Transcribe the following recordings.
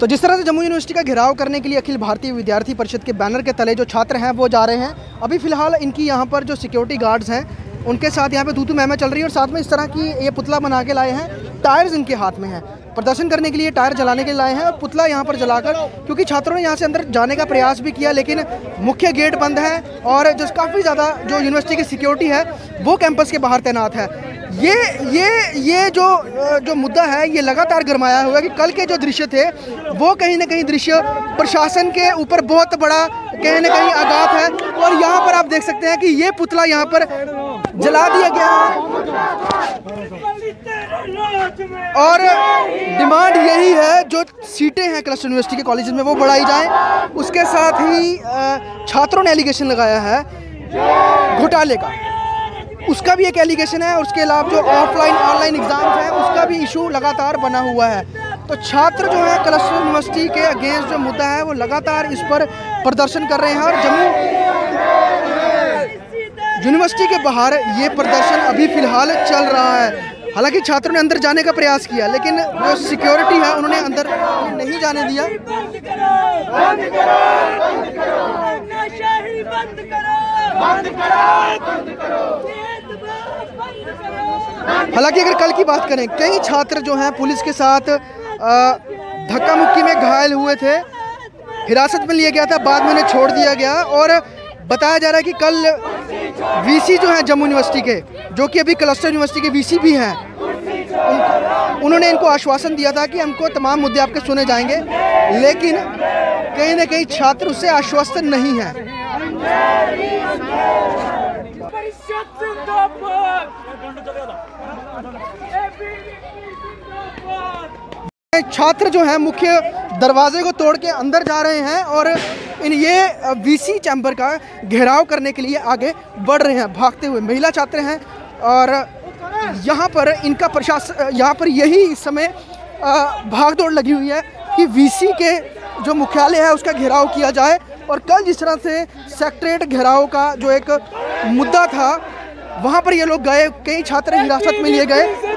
तो जिस तरह से जम्मू यूनिवर्सिटी का घेराव करने के लिए अखिल भारतीय विद्यार्थी परिषद के बैनर के तले जो छात्र हैं, वो जा रहे हैं। अभी फ़िलहाल इनकी यहाँ पर जो सिक्योरिटी गार्ड्स हैं, उनके साथ यहाँ पे दूतू मैमे चल रही है और साथ में इस तरह की ये पुतला बना के लाए हैं। टायर्स इनके हाथ में हैं। प्रदर्शन करने के लिए टायर जलाने के लिए लाए हैं और पुतला यहाँ पर जलाकर, क्योंकि छात्रों ने यहाँ से अंदर जाने का प्रयास भी किया, लेकिन मुख्य गेट बंद है और जो काफ़ी ज़्यादा जो यूनिवर्सिटी की सिक्योरिटी है, वो कैंपस के बाहर तैनात है। ये ये ये जो जो मुद्दा है, ये लगातार गरमाया हुआ है कि कल के जो दृश्य थे, वो कहीं ना कहीं दृश्य प्रशासन के ऊपर बहुत बड़ा कहीं ना कहीं आघात है। और यहाँ पर आप देख सकते हैं कि ये पुतला यहाँ पर जला दिया गया है। और डिमांड यही है, जो सीटें हैं क्लस्टर यूनिवर्सिटी के कॉलेज में, वो बढ़ाई जाएँ। उसके साथ ही छात्रों ने एलिगेशन लगाया है घोटाले का। उसका भी एक एलिगेशन है, उसके अलावा जो ऑफलाइन ऑनलाइन एग्ज़ाम्स हैं, उसका भी इशू लगातार बना हुआ है। तो छात्र जो है क्लस्टर यूनिवर्सिटी के अगेंस्ट जो मुद्दा है, वो लगातार इस पर प्रदर्शन कर रहे हैं और जम्मू यूनिवर्सिटी के बाहर ये प्रदर्शन अभी फ़िलहाल चल रहा है। हालाँकि छात्रों ने अंदर जाने का प्रयास किया, लेकिन जो सिक्योरिटी है, उन्होंने अंदर नहीं जाने दिया। हालाँकि अगर कल की बात करें, कई छात्र जो हैं पुलिस के साथ धक्का मुक्की में घायल हुए थे। हिरासत में लिया गया था, बाद में उन्हें छोड़ दिया गया और बताया जा रहा है कि कल वीसी जो है जम्मू यूनिवर्सिटी के जो कि अभी क्लस्टर यूनिवर्सिटी के वीसी भी हैं उन, उन्होंने इनको आश्वासन दिया था कि हमको तमाम मुद्दे आपके सुने जाएँगे लेकिन कहीं ना कहीं छात्र उससे आश्वस्त नहीं है। छात्र जो हैं मुख्य दरवाजे को तोड़ के अंदर जा रहे हैं और इन ये वीसी चैम्बर का घेराव करने के लिए आगे बढ़ रहे हैं, भागते हुए महिला छात्र हैं और यहाँ पर इनका प्रशासन यहाँ पर यही इस समय भाग दौड़ लगी हुई है कि वीसी के जो मुख्यालय है उसका घेराव किया जाए और कल जिस तरह से सेक्ट्रेट घेराव का जो एक मुद्दा था, वहाँ पर ये लोग गए, कई छात्र हिरासत में लिए गए।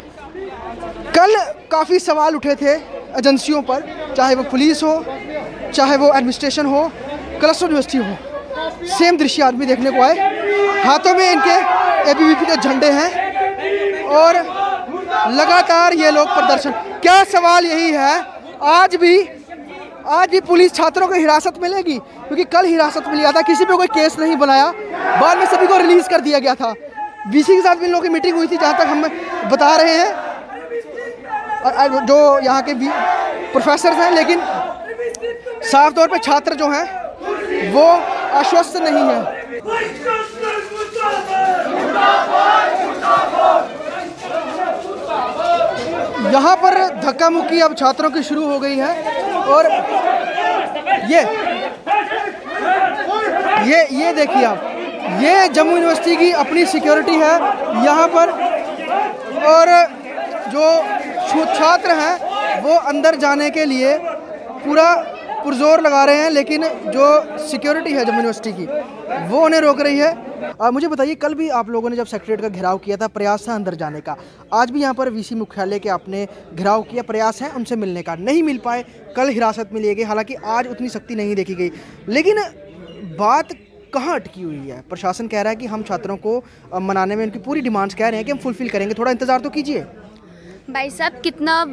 कल काफ़ी सवाल उठे थे एजेंसियों पर, चाहे वो पुलिस हो, चाहे वो एडमिनिस्ट्रेशन हो, क्लस्टर यूनिवर्सिटी हो सेम दृश्य आदमी देखने को आए। हाथों में इनके ए के झंडे हैं और लगातार ये लोग प्रदर्शन। क्या सवाल यही है, आज भी आज भी पुलिस छात्रों को हिरासत मिलेगी क्योंकि कल हिरासत में लिया था, किसी पे कोई केस नहीं बनाया। बाद में सभी को रिलीज़ कर दिया गया था। बीसी के साथ भी इन लोगों की मीटिंग हुई थी, जहाँ तक हम बता रहे हैं। जो यहाँ के भी प्रोफेसर हैं, लेकिन साफ़ तौर पे छात्र जो हैं, वो आश्वस्त नहीं है। यहाँ पर धक्का मुक्की अब छात्रों की शुरू हो गई है, और ये ये ये देखिए आप, ये जम्मू यूनिवर्सिटी की अपनी सिक्योरिटी है यहाँ पर, और जो छात्र हैं वो अंदर जाने के लिए पूरा पुरजोर लगा रहे हैं लेकिन जो सिक्योरिटी है जम्मू यूनिवर्सिटी की वो उन्हें रोक रही है। आ, मुझे बताइए कल भी आप लोगों ने जब सेक्रेटरीट का घेराव किया था प्रयास था अंदर जाने का आज भी यहाँ पर वीसी मुख्यालय के आपने घेराव किया प्रयास है उनसे मिलने का? नहीं मिल पाए कल हिरासत में लिए गए हालाँकि आज उतनी सख्ती नहीं देखी गई। लेकिन बात कहाँ अटकी हुई है? प्रशासन कह रहा है कि हम छात्रों को मनाने में उनकी पूरी डिमांड्स कह रहे हैं कि हम फुलफिल करेंगे थोड़ा इंतज़ार तो कीजिए। भाई साहब, कितना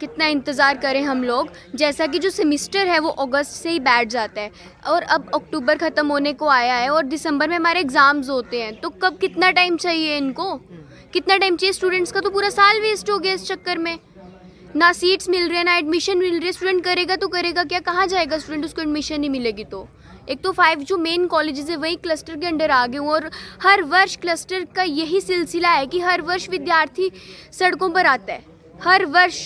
कितना इंतज़ार करें हम लोग। जैसा कि जो सेमिस्टर है वो अगस्त से ही बैठ जाता है। और अब अक्टूबर ख़त्म होने को आया है और दिसंबर में हमारे एग्ज़ाम्स होते हैं। तो कब कितना टाइम चाहिए इनको? कितना टाइम चाहिए स्टूडेंट्स का? तो पूरा साल वेस्ट हो गया इस चक्कर में। ना सीट्स मिल रहे हैं, ना एडमिशन मिल रही है। स्टूडेंट करेगा तो करेगा, क्या, कहाँ जाएगा स्टूडेंट? उसको एडमिशन नहीं मिलेगी तो। एक तो फाइव जो मेन कॉलेजेस है, वही क्लस्टर के अंडर आ गए हूँ और हर वर्ष क्लस्टर का यही सिलसिला है कि हर वर्ष विद्यार्थी सड़कों पर आता है। हर वर्ष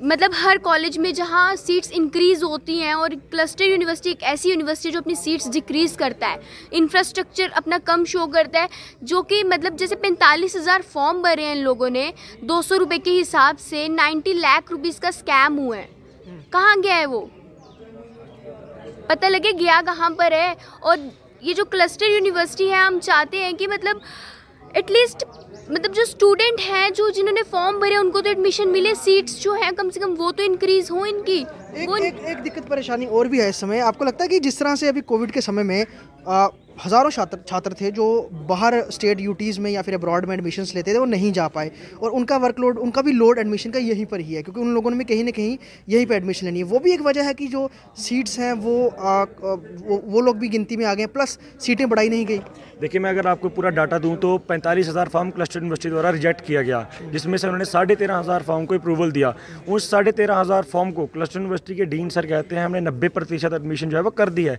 मतलब हर कॉलेज में जहाँ सीट्स इंक्रीज़ होती हैं और क्लस्टर यूनिवर्सिटी एक ऐसी यूनिवर्सिटी जो अपनी सीट्स डिक्रीज़ करता है। इंफ्रास्ट्रक्चर अपना कम शो करता है, जो कि मतलब जैसे पैंतालीस हज़ार फॉर्म भरे हैं इन लोगों ने, दो सौ रुपये के हिसाब से नाइन्टी लाख रुपीज़ का स्कैम हुआ है। कहाँ गया है वो? पता लगे गया कहाँ पर है। और ये जो क्लस्टर यूनिवर्सिटी है, हम चाहते हैं कि मतलब एटलीस्ट मतलब जो स्टूडेंट हैं, जो जिन्होंने फॉर्म भरे उनको तो एडमिशन मिले सीट्स जो हैं, कम से कम वो तो इनक्रीज़ हो इनकी। एक, एक एक दिक्कत परेशानी और भी है इस समय। आपको लगता है कि जिस तरह से अभी कोविड के समय में आ, हज़ारों छात्र छात्र थे जो बाहर स्टेट यूटीज़ में या फिर अब्रॉड में एडमिशन लेते थे वो नहीं जा पाए। और उनका वर्कलोड उनका भी लोड एडमिशन का यहीं पर ही है क्योंकि उन लोगों ने कहीं ना कहीं यहीं पर एडमिशन लेनी है। वो भी एक वजह है कि जो सीट्स हैं वो आ, वो, वो लोग भी गिनती में आ गए प्लस सीटें बढ़ाई नहीं गई। देखिए मैं अगर आपको पूरा डाटा दूँ तो पैंतालीस हज़ार फॉर्म क्लस्टर यूनिवर्सिटी द्वारा रिजेक्ट किया गया जिसमें से उन्होंने साढ़े तेरह हज़ार फॉर्म को अप्रूवल दिया। उस साढ़े तेरह हज़ार फॉर्म को क्लस्टर यूनिवर्सिटी के डीन सर कहते हैं, हमने नब्बे प्रतिशत एडमिशन जो है वो कर दिया है।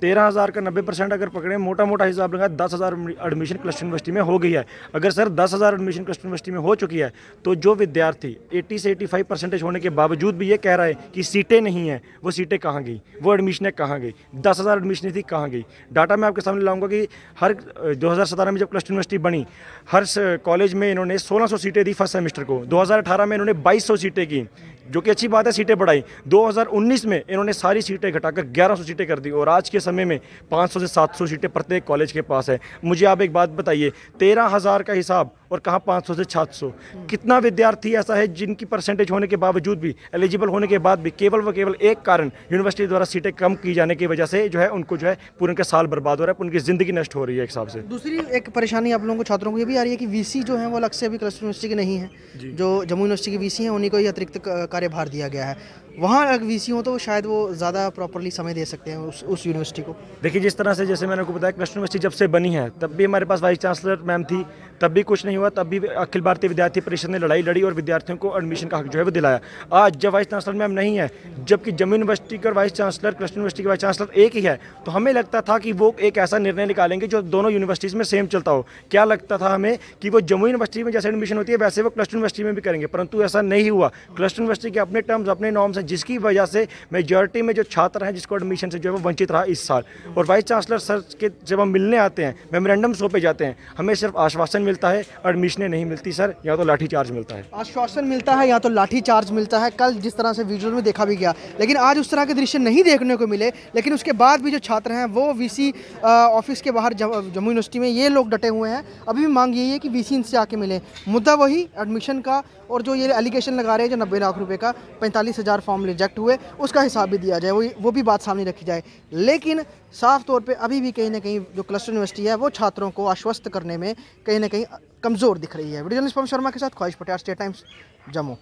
तेरह हज़ार का नब्बे परसेंट अगर पकड़े मोटा मोटा हिसाब लगा दस हज़ार एडमिशन क्लस्टर यूनिवर्सिटी में हो गई है। अगर सर दस हज़ार एडमिशन क्लस्टर यूनिवर्सिटी में हो चुकी है तो जो विद्यार्थी एट्टी से एटी फाइव परसेंटेज होने के बावजूद भी ये कह रहा है कि सीटें नहीं हैं, वो सीटें कहाँ गई? वो एडमिशनें कहाँ गई? दस हज़ार एडमिशन थी कहाँ गई? डाटा मैं आपके सामने लाऊँगा कि हर दो में जब क्लस्टर यूनिवर्सिटी बनी, हर कॉलेज में इन्होंने 1600 सीटें दी फ़र्स्ट सेमेस्टर को। 2018 में इन्होंने 2200 सीटें की, जो कि अच्छी बात है, सीटें बढ़ाई। 2019 में इन्होंने सारी सीटें घटाकर 1100 सीटें कर दी और आज के समय में 500 से 700 सीटें प्रत्येक कॉलेज के पास है। मुझे आप एक बात बताइए, तेरह हज़ार का हिसाब और कहाँ 500 से 700 कितना विद्यार्थी ऐसा है जिनकी परसेंटेज होने के बावजूद भी एलिजिबल होने के बाद भी केवल व केवल एक कारण यूनिवर्सिटी द्वारा सीटें कम की जाने की वजह से जो है उनको जो है पूरे का साल बर्बाद हो रहा है उनकी ज़िंदगी नष्ट हो रही है एक हिसाब से। दूसरी एक परेशानी आप लोगों को छात्रों को ये भी आ रही है कि वीसी जो है वो अलग से अभी क्लस्टर यूनिवर्सिटी के नहीं है। जो। जम्मू यूनिवर्सिटी के वीसी हैं उन्हीं को ही अतिरिक्त कार्यभार दिया गया है। वहाँ अगर वी हो तो शायद वो ज़्यादा प्रॉपरली समय दे सकते हैं उस उस यूनिवर्सिटी को। देखिए जिस तरह से जैसे मैंने आपको बताया क्लस्टर यूनिवर्सिटी जब से बनी है तब भी हमारे पास वाइस चांसलर मैम थी तब भी कुछ नहीं हुआ, तब भी अखिल भारतीय विद्यार्थी परिषद ने लड़ाई लड़ी और विद्यार्थियों को एडमिशन का हक जो है वो दिलाया। आज जब वाइस चांसलर मैम नहीं है, जबकि जम्मू यूनिवर्सिटी का वाइस चांसलर क्लस्टर यूनिवर्सिटी के वाइस चांसलर एक ही है तो हमें लगता था कि वो एक ऐसा निर्णय निकालेंगे जो दोनों यूनिवर्सिटीज़ में सेम चलता हो। क्या लगता था हमें कि वो जम्मू यूनिवर्सिटी में जैसे एडमिशन होती है, वैसे वो क्लस्टर यूनिवर्सिटी में भी करेंगे, परंतु ऐसा नहीं हुआ। क्लस्टर यूनिवर्सिटी के अपने टर्म्स अपने नॉर्म्स हैं, जिसकी वजह से मेजोरिटी में जो छात्र हैं, जिसको एडमिशन से जो है वो वंचित रहा इस साल। और वाइस चांसलर सर के जब हम मिलने आते हैं मेमोरेंडम शो पे जाते हैं, हमें सिर्फ़ आश्वासन मिलता है एडमिशनें नहीं मिलती सर या तो लाठी चार्ज मिलता है। आश्वासन मिलता है या तो लाठी चार्ज मिलता है। कल जिस तरह से वीडियो में देखा भी गया। लेकिन आज उस तरह के दृश्य नहीं देखने को मिले। लेकिन उसके बाद भी जो छात्र हैं, वो वीसी ऑफ़िस के बाहर जम्मू यूनिवर्सिटी में ये लोग डटे हुए हैं। अभी भी मांग यही है कि वीसी इनसे आके मिले। मुद्दा वही एडमिशन का और जो ये एलिगेशन लगा रहे हैं जो नब्बे लाख रुपए का पैंतालीस हज़ार फॉर्म रिजेक्ट हुए, उसका हिसाब भी दिया जाए, वो वो भी बात सामने रखी जाए। लेकिन साफ़ तौर पे अभी भी कहीं ना कहीं जो क्लस्टर यूनिवर्सिटी है, वो छात्रों को आश्वस्त करने में कहीं ना कहीं कमज़ोर दिख रही है। वीडियो शर्मा के साथ ख्वाहिश पटेल स्टेट टाइम्स जम्मू।